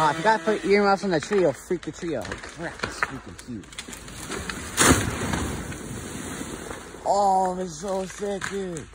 Oh, if I gotta put earmuffs on the trio. Freak the trio. Crap, it's freaking huge. Oh, it's so sick, dude.